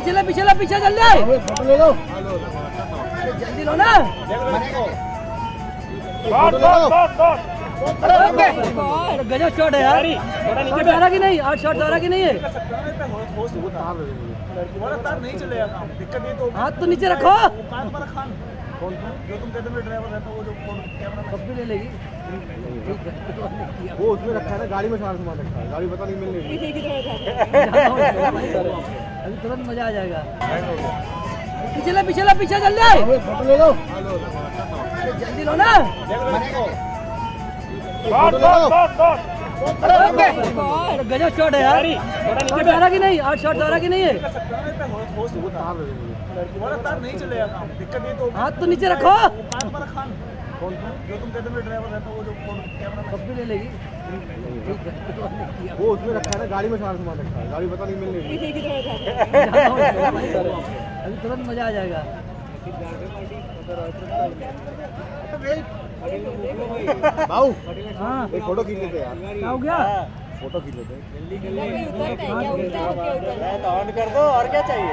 पीछे ले पीछे ले पीछे जल्दी फ़ोटो ले लो। जल्दी लो ना। गजब शॉट है यार। शॉट आ रहा कि नहीं आठ शॉट आ रहा कि नहीं है। तुम्हारा तार नहीं चलेगा काम दिक्कत ये तो हाथ तो नीचे रखो। जो तुम कहते थे ड्राइवर रहता वो जो कैमरा कब भी ले लेगी। वो उसमें रखा है ना गाड़ी में सारा सामान रखा है। गाड़ी पता नहीं मिल रही। अभी तुरंत मज़ा आ जाएगा। पीछे ले पीछे ले पीछे जल्दी फ़ोटो ले लो। जल्दी लो ना। गजब शॉट है यार। शॉट आ रहा कि नहीं? आठ शॉट आ रहा कि नहीं है? तुम्हारा तार नहीं चलेगा काम दिक्कत ये तो हाथ तो नीचे रखो। कौन जो तुम कहते थे ड्राइवर रहता वो जो कैमरा कब भी ले लेगी। वो उसमें रखा है ना गाड़ी में सारा सामान रखा है गाड़ी पता नहीं मिल रही। अभी तुरंत मज़ा आ जाएगा। हाँ। एक फ़ोटो खींच लेते यार। क्या हो गया? फ़ोटो खींच लेते उतर क्या उतर क्या उतर ऑन कर दो और क्या चाहिए?